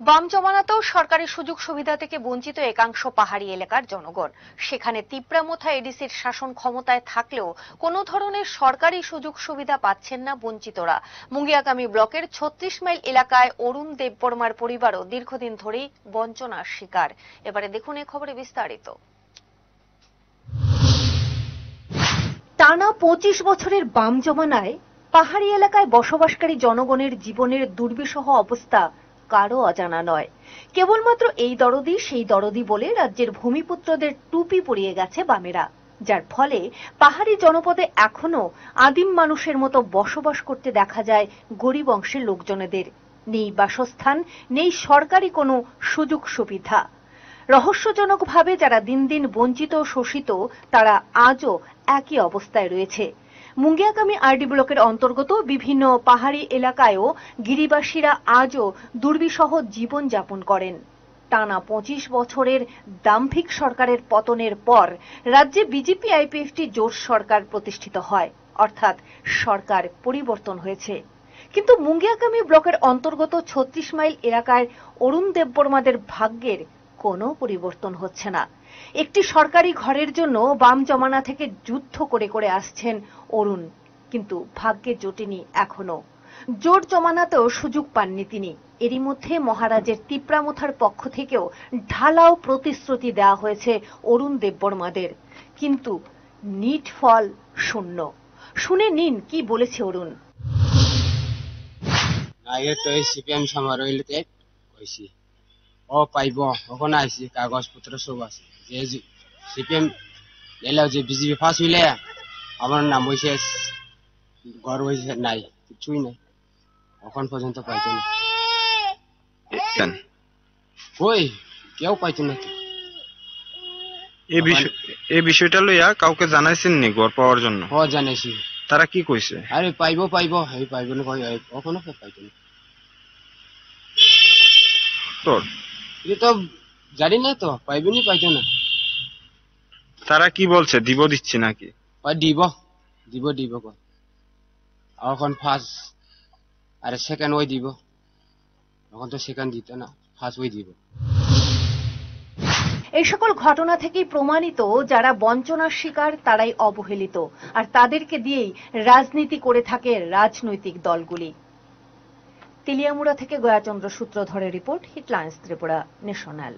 বাম জমানাতেও সরকারি সুযোগ সুবিধা থেকে বঞ্চিত একাংশ পাহাড়ি এলাকার জনগণ। সেখানে তিপ্রামথা এডিসির শাসন ক্ষমতায় থাকলেও কোনো ধরনের সরকারি সুযোগ সুবিধা পাচ্ছেন না বঞ্চিতরা। মুঙ্গিয়াকামী ব্লকের ছত্রিশ মাইল এলাকায় অরুণ দেববর্মার পরিবারও দীর্ঘদিন ধরেই বঞ্চনার শিকার। এবারে দেখুন এ খবরে বিস্তারিত। টানা পঁচিশ বছরের বাম জমানায় পাহাড়ি এলাকায় বসবাসকারী জনগণের জীবনের দুর্বিষহ অবস্থা কারও অজানা নয়। কেবলমাত্র এই দরদি, সেই দরদি বলে রাজ্যের ভূমিপুত্রদের টুপি পরিয়ে গেছে বামেরা, যার ফলে পাহাড়ি জনপদে এখনও আদিম মানুষের মতো বসবাস করতে দেখা যায় গরিব অংশের লোকজনেদের। নেই বাসস্থান, নেই সরকারি কোনো সুযোগ সুবিধা। রহস্যজনকভাবে যারা দিন দিন বঞ্চিত, শোষিত, তারা আজও একই অবস্থায় রয়েছে। মুঙ্গিয়াকামী আরডি ব্লকের অন্তর্গত বিভিন্ন পাহাড়ি এলাকায়ও গিরিবাসীরা আজও দুর্বিসহ জীবন যাপন করেন। টানা পঁচিশ বছরের দাম্ভিক সরকারের পতনের পর রাজ্যে বিজেপি আইপিএফটি জোট সরকার প্রতিষ্ঠিত হয়, অর্থাৎ সরকার পরিবর্তন হয়েছে। কিন্তু মুঙ্গিয়াকামী ব্লকের অন্তর্গত ছত্রিশ মাইল এলাকায় অরুণ দেববর্মাদের ভাগ্যের কোনো পরিবর্তন হচ্ছে না। একটি সরকারি ঘরের জন্য বাম জমানা থেকে যুদ্ধ করে করে আসছেন অরুণ। কিন্তু ভাগ্যে জোটেনি এখনও জোট জমানাতেও সুযোগ পাননি তিনি। এরই মধ্যে মহারাজের তিপ্রামথার পক্ষ থেকেও ঢালাও প্রতিশ্রুতি দেওয়া হয়েছে অরুণ দেববর্মাদের। কিন্তু নিট ফল শূন্য। শুনে নিন, কি বলেছে অরুণ? আগে তো সিপিএম সমারোহতে কইছি ও পাইব ওখানে আইসি কাগজপত্র সব আছে। যে সিপিএম এলে যে বিজেপি ফাঁস হইলে আমার নাম হয়েছে ঘর হয়েছে নাই কিছুই নাই। এখন পর্যন্ত পাইতো না। কই কেউ পাইতো না এই বিষয় এই বিষয়টা লইয়া কাউকে জানাইছেন নি ঘর পাওয়ার জন্য? হ জানাইছি তারা কি কইছে আরে পাইব পাইব এই পাইব না কই কখনো পাইতো না। তোর এটা তো জানি না তো পাইবনি পাইতো না। তারা কি বলছে? দিব দিচ্ছি নাকি? ওই দিব দিব দিব কয় আর এখন ফার্স্ট আরে সেকেন্ড ওই দিব। এখন তো সেকেন্ড দিত না ফার্স্ট ওই দিব। এই সকল ঘটনা থেকেই প্রমাণিত যারা বঞ্চনার শিকার তারাই অবহেলিত। আর তাদেরকে দিয়েই রাজনীতি করে থাকে রাজনৈতিক দলগুলি। তেলিয়ামুড়া থেকে গয়াচন্দ্র সূত্রধরের রিপোর্ট হিটলাইন্স ত্রিপুরা ন্যাশনাল